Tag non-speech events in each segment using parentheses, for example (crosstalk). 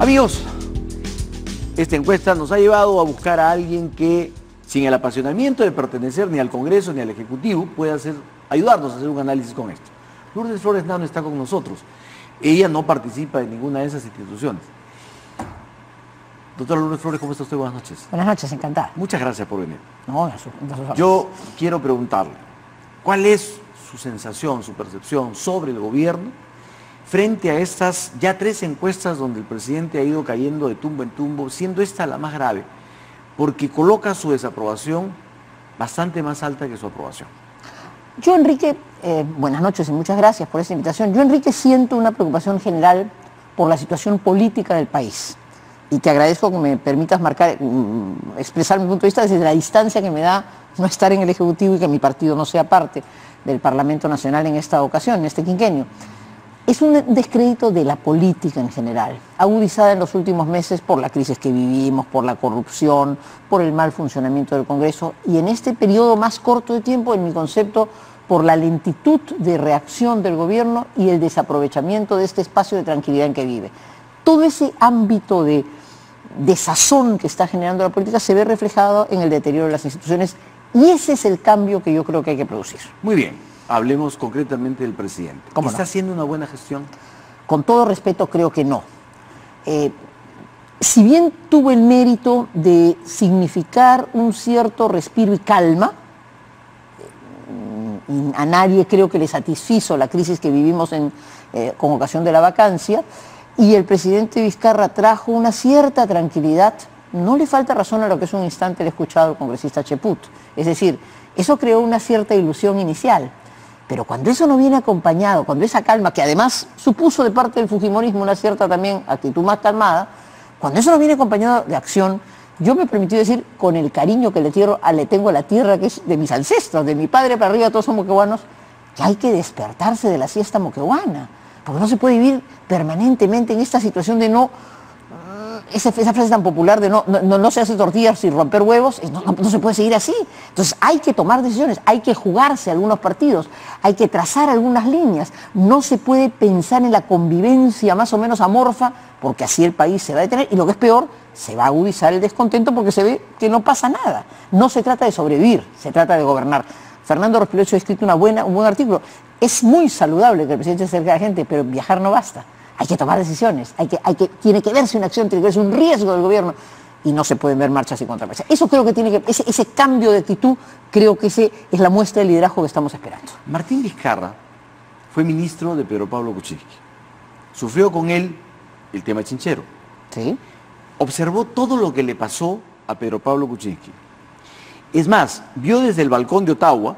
Amigos, esta encuesta nos ha llevado a buscar a alguien que, sin el apasionamiento de pertenecer ni al Congreso ni al Ejecutivo, pueda hacer, ayudarnos a hacer un análisis con esto. Lourdes Flores Nano está con nosotros. Ella no participa en ninguna de esas instituciones. Doctora Lourdes Flores, ¿cómo está usted? Buenas noches. Buenas noches, encantada. Muchas gracias por venir. No, Yo quiero preguntarle, ¿cuál es su sensación, su percepción sobre el gobierno frente a estas ya tres encuestas donde el presidente ha ido cayendo de tumbo en tumbo, siendo esta la más grave, porque coloca su desaprobación bastante más alta que su aprobación? Yo, Enrique, eh, buenas noches y muchas gracias por esta invitación. Yo, Enrique, siento una preocupación general por la situación política del país. Y te agradezco que me permitas marcar, mm, expresar mi punto de vista desde la distancia que me da no estar en el Ejecutivo y que mi partido no sea parte del Parlamento Nacional en esta ocasión, en este quinquenio. Es un descrédito de la política en general, agudizada en los últimos meses por la crisis que vivimos, por la corrupción, por el mal funcionamiento del Congreso y en este periodo más corto de tiempo, en mi concepto, por la lentitud de reacción del gobierno y el desaprovechamiento de este espacio de tranquilidad en que vive. Todo ese ámbito de desazón que está generando la política se ve reflejado en el deterioro de las instituciones y ese es el cambio que yo creo que hay que producir. Muy bien, hablemos concretamente del presidente. ¿Cómo ¿Está no? haciendo una buena gestión? Con todo respeto, creo que no. Eh, si bien tuvo el mérito de significar un cierto respiro y calma, eh, a nadie creo que le satisfizo la crisis que vivimos en, eh, con ocasión de la vacancia, y el presidente Vizcarra trajo una cierta tranquilidad, no le falta razón a lo que es un instante el escuchado al congresista Cheput. Es decir, eso creó una cierta ilusión inicial. Pero cuando eso no viene acompañado, cuando esa calma, que además supuso de parte del Fujimorismo una cierta también actitud más calmada, cuando eso no viene acompañado de acción, yo me permití decir, con el cariño que le, tierro, a- le tengo a la tierra que es de mis ancestros, de mi padre para arriba, todos somos moquehuanos, que hay que despertarse de la siesta moquehuana, porque no se puede vivir permanentemente en esta situación de no esa, esa frase tan popular de no, no, no- se hace tortillas sin romper huevos, no se puede seguir así. Entonces hay que tomar decisiones, hay que jugarse algunos partidos, hay que trazar algunas líneas. No se puede pensar en la convivencia más o menos amorfa, porque así el país se va a detener y lo que es peor, se va a agudizar el descontento porque se ve que no pasa nada. No se trata de sobrevivir, se trata de gobernar. Fernando Rospilocho ha escrito una buena, un buen artículo. Es muy saludable que el presidente se acerque a la gente, pero viajar no basta. Hay que tomar decisiones, hay que, hay que, tiene que verse una acción, tiene que verse un riesgo del gobierno y no se pueden ver marchas y contramarchas. Eso creo que tiene que, ese, ese cambio de actitud, creo que ese es la muestra de liderazgo que estamos esperando. Martín Vizcarra fue ministro de Pedro Pablo Kuczynski. Sufrió con él el tema chinchero. ¿Sí? observó todo lo que le pasó a Pedro Pablo Kuczynski. Es más, vio desde el balcón de Ottawa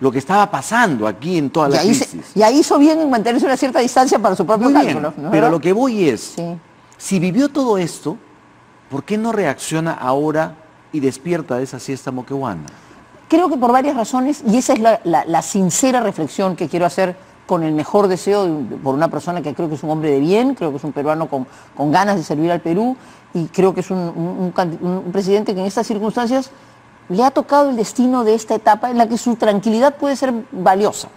lo que estaba pasando aquí en toda la crisis. ya hizo bien en mantenerse una cierta distancia para su propio Muy bien, cálculo. ¿no? pero lo que voy es, Sí. si vivió todo esto, ¿por qué no reacciona ahora y despierta de esa siesta moquehuana? Creo que por varias razones, y esa es la, la- la sincera reflexión que quiero hacer con el mejor deseo de por una persona que creo que es un hombre de bien, creo que es un peruano con, con ganas de servir al Perú, y creo que es un, un- un candi- un- un presidente que en estas circunstancias le ha tocado el destino de esta etapa en la que su tranquilidad puede ser valiosa.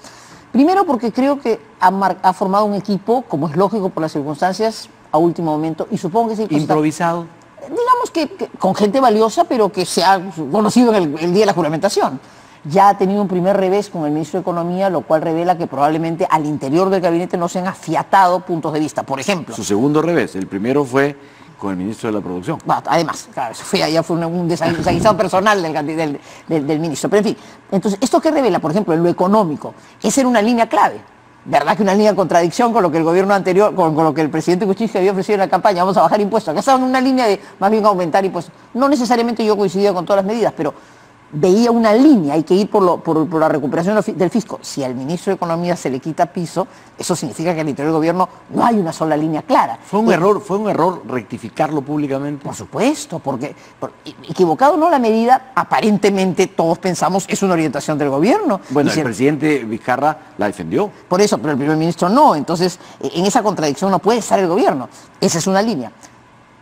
Primero porque creo que ha, mar- ha formado un equipo, como es lógico por las circunstancias, a último momento, y supongo que está- Improvisado. digamos que, que con gente valiosa, pero que se ha conocido en el, el día de la juramentación. Ya ha tenido un primer revés con el ministro de Economía, lo cual revela que probablemente al interior del gabinete no se han afiatado puntos de vista. Por ejemplo, Su segundo revés. El primero fue con el ministro de la Producción. además, claro, eso fue, ya un, un desa- desaguisado personal del, ministro. Pero en fin, entonces, ¿esto qué revela? Por ejemplo, en lo económico, esa era una línea clave. ¿Verdad que una línea de contradicción con lo que el gobierno anterior, con, lo que el presidente Kuczynski había ofrecido en la campaña, vamos a bajar impuestos? Acá estaba una línea de más bien aumentar impuestos. No necesariamente yo coincidía con todas las medidas, pero veía una línea, hay que ir por, lo- por- por la recuperación del fi- del fisco. Si al ministro de Economía se le quita piso, eso significa que al interior del gobierno no hay una sola línea clara. Fue un error, fue un error rectificarlo públicamente. por supuesto, porque por- equivocado no la medida, aparentemente todos pensamos es una orientación del gobierno. Bueno, Y el se- presidente Vizcarra la defendió. por eso, pero el primer ministro no. Entonces, eh, en esa contradicción no puede estar el gobierno. Esa es una línea.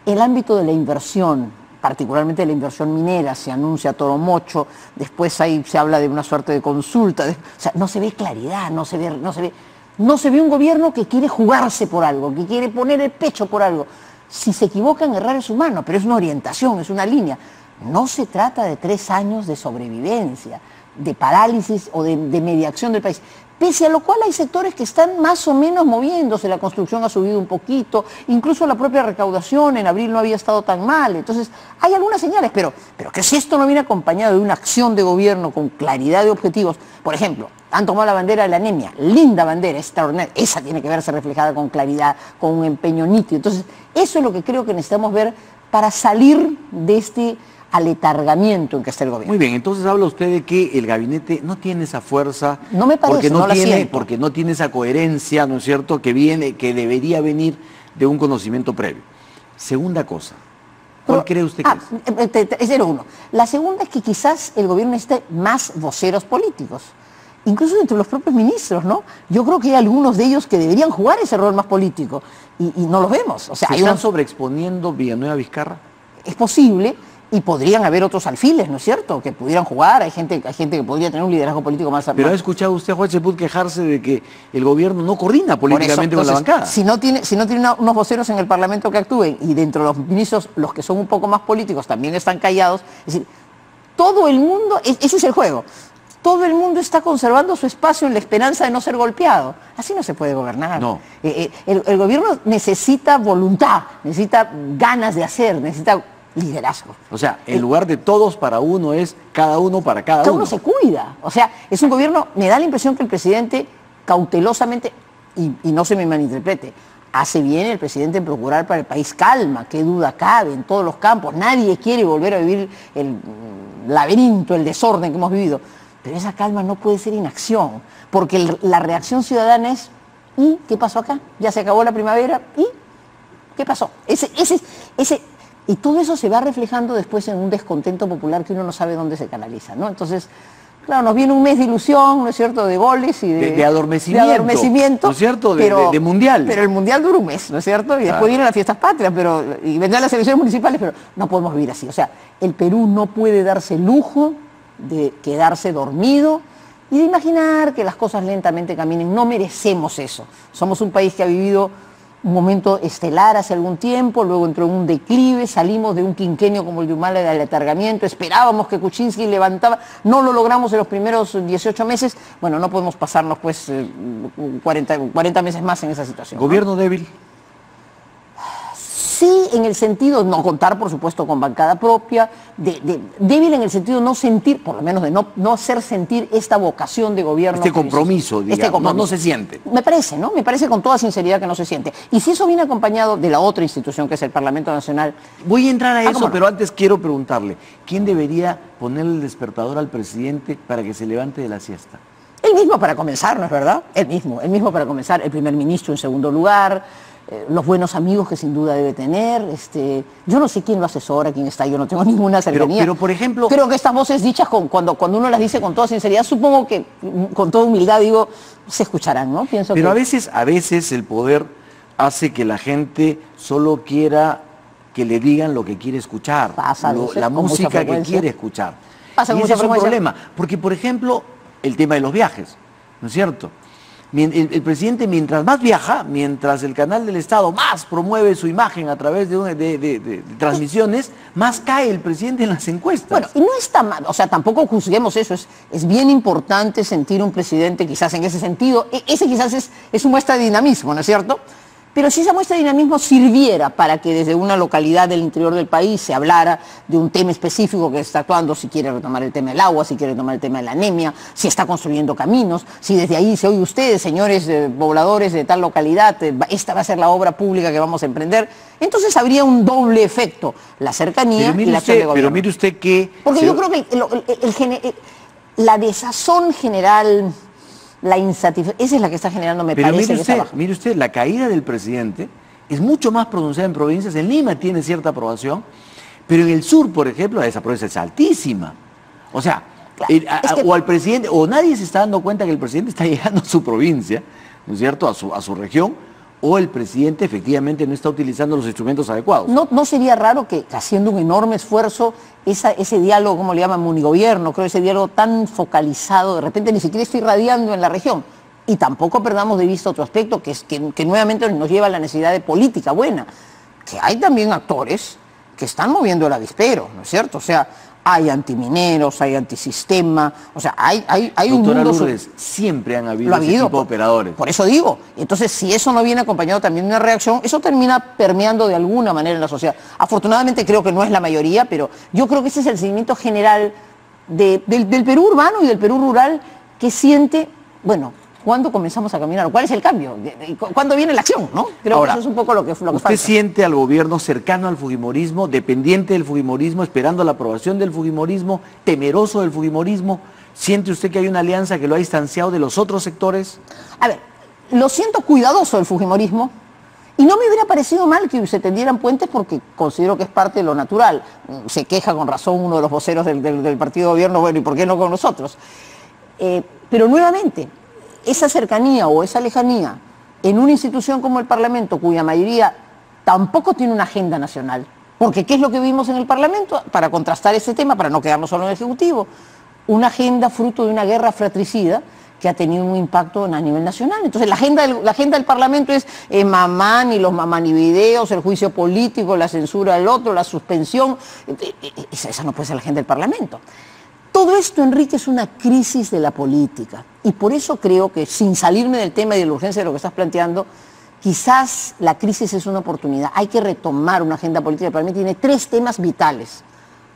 El ámbito de la inversión, particularmente la inversión minera, se anuncia Toro Mocho, después ahí se habla de una suerte de consulta, o sea, no se ve claridad, no se ve, no se ve, no se ve un gobierno que quiere jugarse por algo, que quiere poner el pecho por algo. Si se equivocan, errar es humano, pero es una orientación, es una línea. No se trata de tres años de sobrevivencia, de parálisis o de, de mediación del país. Pese a lo cual hay sectores que están más o menos moviéndose, la construcción ha subido un poquito, incluso la propia recaudación en abril no había estado tan mal, entonces hay algunas señales, pero, pero que si esto no viene acompañado de una acción de gobierno con claridad de objetivos, por ejemplo, han tomado la bandera de la anemia, linda bandera, extraordinaria, esa tiene que verse reflejada con claridad, con un empeño nítido, entonces eso es lo que creo que necesitamos ver para salir de este aletargamiento en que está el gobierno. Muy bien, entonces habla usted de que el gabinete no tiene esa fuerza, no me parece, porque no, no tiene, porque no tiene esa coherencia, ¿no es cierto?, que viene, que debería venir de un conocimiento previo. Segunda cosa, ¿cuál cree usted ah, que es? eh, eh, Es cero uno. La segunda es que quizás el gobierno necesite más voceros políticos. Incluso entre los propios ministros, ¿no? Yo creo que hay algunos de ellos que deberían jugar ese rol más político y, y no los vemos. O sea, ¿Se hay están unos- sobreexponiendo Villanueva Vizcarra? es posible y podrían haber otros alfiles, ¿no es cierto? Que pudieran jugar, hay gente, hay gente que podría tener un liderazgo político más Pero ha escuchado usted a Juan Cheput quejarse de que el gobierno no coordina Por eso, políticamente con la bancada. Si no tiene, si no tiene una- unos voceros en el Parlamento que actúen y dentro de los ministros, los que son un poco más políticos también están callados, es decir, todo el mundo, e- ese es el juego, todo el mundo está conservando su espacio en la esperanza de no ser golpeado. Así no se puede gobernar. No. Eh, eh, el, el gobierno necesita voluntad, necesita ganas de hacer, necesita liderazgo. O sea, en lugar de todos para uno es cada uno para cada, Cada uno. uno se cuida. O sea, es un gobierno, me da la impresión que el presidente cautelosamente, y, y no se me malinterprete, hace bien el presidente en procurar para el país calma, qué duda cabe en todos los campos. Nadie quiere volver a vivir el laberinto, el desorden que hemos vivido. Pero esa calma no puede ser inacción, porque el- la reacción ciudadana es, ¿y qué pasó acá? Ya se acabó la primavera, ¿y ¿Qué pasó? Ese, ese, ese, y todo eso se va reflejando después en un descontento popular que uno no sabe dónde se canaliza, ¿no? Entonces, claro, nos viene un mes de ilusión, ¿no es cierto?, de goles y de, De- de adormecimiento, de adormecimiento, ¿no es cierto?, de- de mundial. Pero el mundial dura un mes, ¿no es cierto? Y después vienen las fiestas patrias, pero, y vendrán las elecciones municipales, pero no podemos vivir así. O sea, el Perú no puede darse el lujo de quedarse dormido y de imaginar que las cosas lentamente caminen. No merecemos eso. Somos un país que ha vivido un momento estelar hace algún tiempo, luego entró en un declive, salimos de un quinquenio como el de Humala de aletargamiento, esperábamos que Kuczynski levantaba, no lo logramos en los primeros 18 meses, bueno, no podemos pasarnos pues eh, 40, 40 meses más en esa situación. ¿no? Gobierno débil. Sí, en el sentido, no contar, por supuesto, con bancada propia, de, de- débil en el sentido de no sentir, por lo menos de no, no hacer sentir esta vocación de gobierno. Este compromiso, necesita. digamos, no- no se siente. Me parece, ¿no? Me parece con toda sinceridad que no se siente. Y si eso viene acompañado de la otra institución, que es el Parlamento Nacional, Voy a entrar a Ah, eso, pero antes quiero preguntarle, ¿quién debería ponerle el despertador al presidente para que se levante de la siesta? El mismo para comenzar, ¿no es verdad? El mismo, el mismo para comenzar, el primer ministro en segundo lugar, eh, los buenos amigos que sin duda debe tener. Este, yo no sé quién lo asesora, quién está, yo no tengo (laughs) ninguna cercanía. pero, por ejemplo- Creo que estas voces dichas, con- cuando, cuando uno las dice con toda sinceridad, supongo que mm, con toda humildad digo, se escucharán, ¿no? Pienso Pero que... a veces, a veces el poder hace que la gente solo quiera que le digan lo que quiere escuchar, Pasa lo- la música que quiere escuchar. Pasa y ese es un problema, porque por ejemplo, el tema de los viajes, ¿no es cierto? El, presidente mientras más viaja, mientras el canal del Estado más promueve su imagen a través de, transmisiones, más cae el presidente en las encuestas. Bueno, y no está mal, o sea, tampoco juzguemos eso, es, bien importante sentir un presidente quizás en ese sentido, E- ese quizás es, es una muestra de dinamismo, ¿no es cierto? Pero si esa muestra de dinamismo sirviera para que desde una localidad del interior del país se hablara de un tema específico que está actuando, si quiere retomar el tema del agua, si quiere retomar el tema de la anemia, si está construyendo caminos, si desde ahí se oye ustedes, señores eh, pobladores de tal localidad, eh, esta va a ser la obra pública que vamos a emprender, entonces habría un doble efecto, la cercanía y la acción de gobierno. pero mire usted que... Porque se- yo creo que el- el- el- la desazón general, la insatisfacción, esa es la que está generando, me Pero parece, mire que está usted, bajo. mire usted, la caída del presidente es mucho más pronunciada en provincias. En Lima tiene cierta aprobación, pero en el sur, por ejemplo, esa aprobación es altísima. O sea, Claro, el- a- es que- o al presidente, o nadie se está dando cuenta que el presidente está (laughs) llegando a su provincia, ¿no es cierto?, a su, a su región, o el presidente efectivamente no está utilizando los instrumentos adecuados. No, sería raro que haciendo un enorme esfuerzo, ese diálogo, como le llaman, munigobierno, creo ese diálogo tan focalizado, de repente ni siquiera está irradiando en la región. Y tampoco perdamos de vista otro aspecto que, es, que, que nuevamente nos lleva a la necesidad de política buena. que hay también actores que están moviendo el avispero, ¿no es cierto? O sea, hay antimineros, hay antisistema, o sea, hay, hay, hay un mundo... Lourdes, siempre han habido, ese tipo de operadores. Por eso digo, entonces si eso no viene acompañado también de una reacción, eso termina permeando de alguna manera en la sociedad. Afortunadamente creo que no es la mayoría, pero yo creo que ese es el seguimiento general del, del Perú urbano y del Perú rural que siente, bueno, ¿Cuándo comenzamos a caminar? ¿Cuál es el cambio? ¿Cuándo viene la acción? ¿no? Creo que eso es un poco lo que, lo ¿Usted siente al gobierno cercano al Fujimorismo, dependiente del Fujimorismo, esperando la aprobación del Fujimorismo, temeroso del Fujimorismo? ¿Siente usted que hay una alianza que lo ha distanciado de los otros sectores? A ver, lo siento cuidadoso el Fujimorismo, y no me hubiera parecido mal que se tendieran puentes porque considero que es parte de lo natural. Se queja con razón uno de los voceros del, partido de gobierno, bueno, ¿y por qué no con nosotros? Eh, pero nuevamente, esa cercanía o esa lejanía en una institución como el Parlamento, cuya mayoría tampoco tiene una agenda nacional, porque ¿qué es lo que vimos en el Parlamento? Para contrastar ese tema, para no quedarnos solo en el Ejecutivo, una agenda fruto de una guerra fratricida que ha tenido un impacto a nivel nacional. Entonces la agenda del, la agenda del Parlamento es eh, mamán y los mamani videos, el juicio político, la censura del otro, la suspensión. Eh, eh, esa no puede ser la agenda del Parlamento. Todo esto, Enrique, es una crisis de la política. Y por eso creo que, sin salirme del tema y de la urgencia de lo que estás planteando, quizás la crisis es una oportunidad. Hay que retomar una agenda política. Para mí tiene tres temas vitales.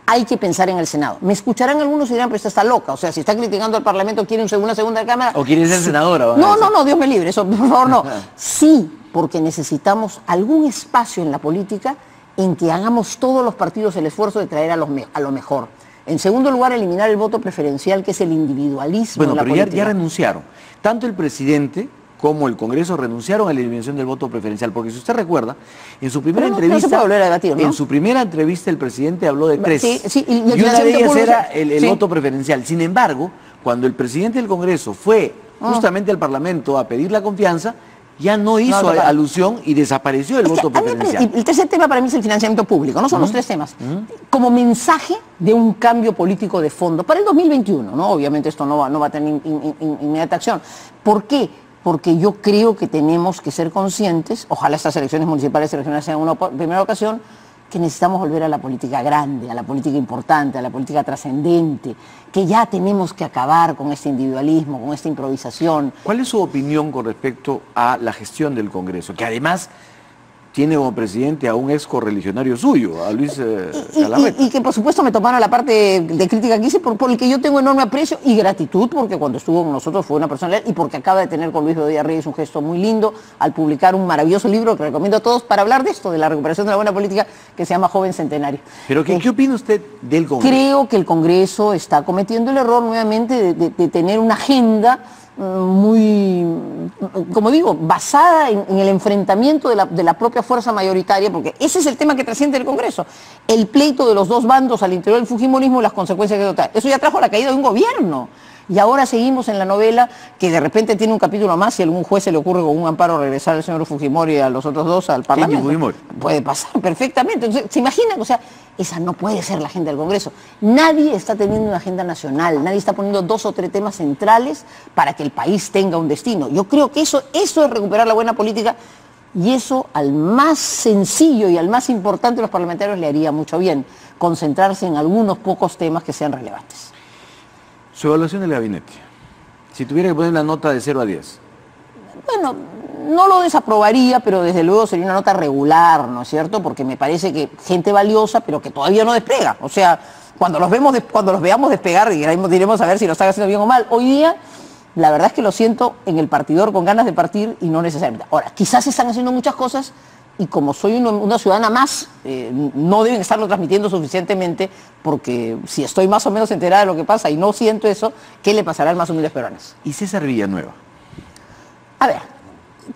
Hay que pensar en el Senado. Me escucharán algunos y dirán, pero esta está loca. O sea, si está criticando al Parlamento, quiere una segunda cámara. ¿O quiere ser senadora? No, no, no, Dios me libre. Eso, por favor, no. Sí, porque necesitamos algún espacio en la política en que hagamos todos los partidos el esfuerzo de traer a, a lo mejor. En segundo lugar, eliminar el voto preferencial, que es el individualismo. Bueno, pero ya, renunciaron. Tanto el presidente como el Congreso renunciaron a la eliminación del voto preferencial, porque si usted recuerda, en su primera entrevista, en su primera entrevista el presidente habló de tres, y, una de ellas era el, voto preferencial. Sin embargo, cuando el presidente del Congreso fue ah. justamente al Parlamento a pedir la confianza, ya no hizo alusión y desapareció el voto preferencial. el tercer tema para mí es el financiamiento público, no son los tres temas. Como mensaje de un cambio político de fondo para el 2021, ¿no? Obviamente esto no va, no va a tener inmediata acción. ¿Por qué? Porque yo creo que tenemos que ser conscientes, ojalá estas elecciones municipales y regionales sean una primera ocasión, que necesitamos volver a la política grande, a la política importante, a la política trascendente, que ya tenemos que acabar con este individualismo, con esta improvisación. ¿Cuál es su opinión con respecto a la gestión del Congreso? Que además tiene como presidente a un ex correligionario suyo, a Luis eh, y, que por supuesto me tomaron la parte de crítica que hice, por, el que yo tengo enorme aprecio y gratitud, porque cuando estuvo con nosotros fue una persona y porque acaba de tener con Luis Bedoya Reyes un gesto muy lindo al publicar un maravilloso libro que recomiendo a todos para hablar de esto, de la recuperación de la buena política, que se llama Joven Centenario. Pero ¿qué, ¿qué opina usted del Congreso? Creo que el Congreso está cometiendo el error nuevamente de tener una agenda muy, como digo, basada en, el enfrentamiento de la, propia fuerza mayoritaria, porque ese es el tema que trasciende el Congreso, el pleito de los dos bandos al interior del Fujimorismo y las consecuencias que trae. Eso ya trajo la caída de un gobierno. Y ahora seguimos en la novela que de repente tiene un capítulo más y a algún juez se le ocurre con un amparo regresar al señor Fujimori y a los otros dos al Parlamento. Puede pasar perfectamente. Entonces, ¿se imaginan? O sea, esa no puede ser la agenda del Congreso. Nadie está teniendo una agenda nacional, nadie está poniendo dos o tres temas centrales para que el país tenga un destino. Yo creo que eso, eso es recuperar la buena política y eso al más sencillo y al más importante de los parlamentarios le haría mucho bien, concentrarse en algunos pocos temas que sean relevantes. Su evaluación del gabinete. Si tuviera que poner una nota de 0 a 10. Bueno, no lo desaprobaría, pero desde luego sería una nota regular, ¿no es cierto? Porque me parece que gente valiosa, pero que todavía no despega. O sea, cuando los, vemos, cuando los veamos despegar, diremos a ver si lo están haciendo bien o mal. Hoy día, la verdad es que lo siento en el partidor con ganas de partir y no necesariamente. Ahora, quizás están haciendo muchas cosas y como soy una, ciudadana más, eh, no deben estarlo transmitiendo suficientemente porque si estoy más o menos enterada de lo que pasa y no siento eso, ¿qué le pasará al más humilde peruanos? ¿Y César Villanueva? A ver,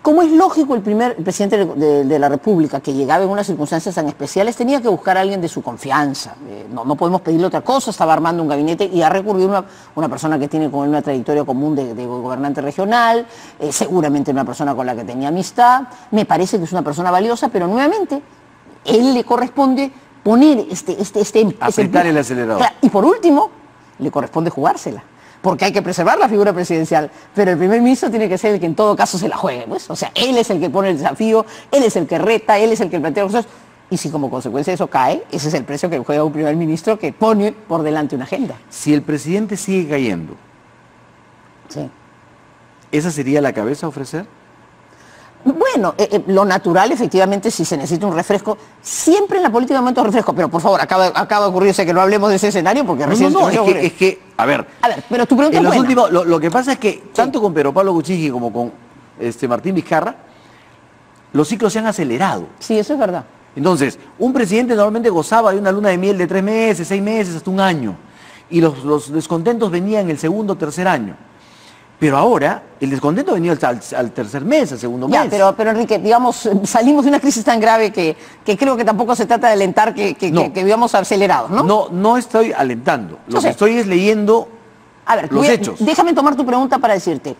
como es lógico, el primer presidente de, la República que llegaba en unas circunstancias tan especiales tenía que buscar a alguien de su confianza. Eh, no, no, podemos pedirle otra cosa, estaba armando un gabinete y ha recurrido a una, persona que tiene con él una trayectoria común de, gobernante regional, eh, seguramente una persona con la que tenía amistad, me parece que es una persona valiosa, pero nuevamente, él le corresponde poner este... este, este Apretar el acelerador. Y por último, le corresponde jugársela porque hay que preservar la figura presidencial, pero el primer ministro tiene que ser el que en todo caso se la juegue, pues. O sea, él es el que pone el desafío, él es el que reta, él es el que plantea cosas, y si como consecuencia de eso cae, ese es el precio que juega un primer ministro que pone por delante una agenda. Si el presidente sigue cayendo, Sí. ¿esa sería la cabeza a ofrecer? Bueno, eh, eh, lo natural, efectivamente, si se necesita un refresco, siempre en la política hay momentos de refresco, pero por favor, acaba, acaba de ocurrirse que no hablemos de ese escenario porque recién no, no, es que, es que, a ver, A ver, pero tu pregunta en es los buena. últimos, lo, lo que pasa es que tanto con Pedro Pablo Cuchigi como con este Martín Vizcarra, los ciclos se han acelerado. Sí, eso es verdad. Entonces, un presidente normalmente gozaba de una luna de miel de tres meses, seis meses, hasta un año. Y los, los descontentos venían el segundo o tercer año. Pero ahora, el descontento venía al, al- al tercer mes, al segundo Ya, mes. pero, pero Enrique, digamos, salimos de una crisis tan grave que, que creo que tampoco se trata de alentar que, que, No. que- que vivamos acelerados, ¿no? no, no estoy alentando. Lo Yo que sé. estoy es leyendo A ver, los a- hechos. déjame tomar tu pregunta para decirte.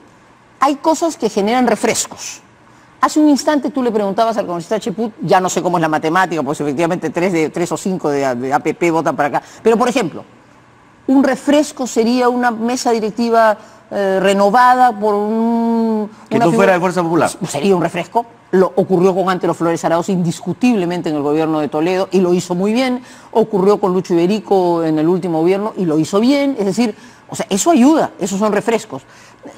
Hay cosas que generan refrescos. Hace un instante tú le preguntabas al congresista Cheput, ya no sé cómo es la matemática, pues efectivamente tres, de, tres o cinco de, de APP votan para acá. Pero por ejemplo, un refresco sería una mesa directiva eh, renovada por un... Que una no figura- fuera de Fuerza Popular. Sería un refresco. Lo ocurrió con Antelo Flores Arauz indiscutiblemente en el gobierno de Toledo y lo hizo muy bien. Ocurrió con Lucho Iberico en el último gobierno y lo hizo bien. Es decir, o sea, eso ayuda, esos son refrescos.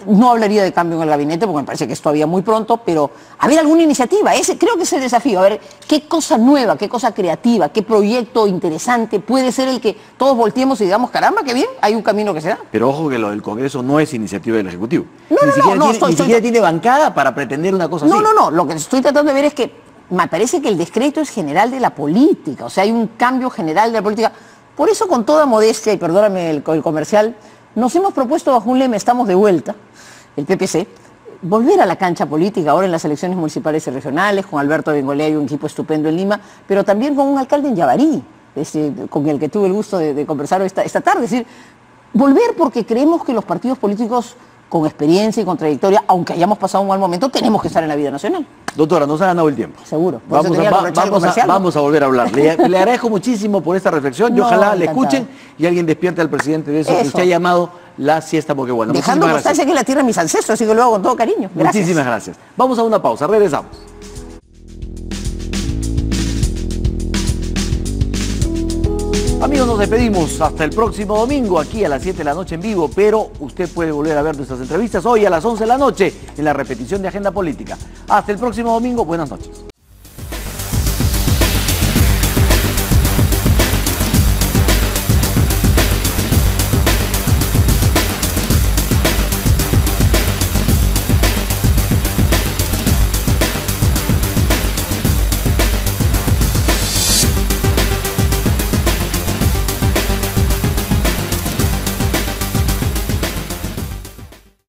No hablaría de cambio en el gabinete porque me parece que es todavía muy pronto, pero a ver alguna iniciativa, ese creo que es el desafío, a ver qué cosa nueva, qué cosa creativa, qué proyecto interesante puede ser el que todos volteemos y digamos, caramba, qué bien, hay un camino que se da. Pero ojo que lo del Congreso no es iniciativa del Ejecutivo. No, ni no, siquiera, no, tiene, estoy- ni estoy- siquiera tiene bancada para pretender una cosa No, así. no, no. Lo que estoy tratando de ver es que me parece que el descrédito es general de la política. O sea, hay un cambio general de la política. Por eso, con toda modestia, y perdóname el, el comercial, nos hemos propuesto bajo un lema, estamos de vuelta, el PPC, volver a la cancha política ahora en las elecciones municipales y regionales, con Alberto Bengolea y un equipo estupendo en Lima, pero también con un alcalde en Yabarí, este, con el que tuve el gusto de, conversar esta, esta tarde. Es decir, volver porque creemos que los partidos políticos con experiencia y con trayectoria, aunque hayamos pasado un mal momento, tenemos que estar en la vida nacional. Doctora, nos ha ganado el tiempo. Seguro. Por Vamos a, volver a hablar. Le, (laughs) le agradezco muchísimo por esta reflexión y No, ojalá le escuchen y alguien despierte al presidente de eso, que usted ha llamado la siesta porque bueno. Dejando constancia que la tierra de mis ancestros, así que lo hago con todo cariño. Gracias. Muchísimas gracias. Vamos a una pausa, regresamos. Amigos, nos despedimos hasta el próximo domingo aquí a las 7 de la noche en vivo, pero usted puede volver a ver nuestras entrevistas hoy a las 11 de la noche en la repetición de Agenda Política. Hasta el próximo domingo, buenas noches.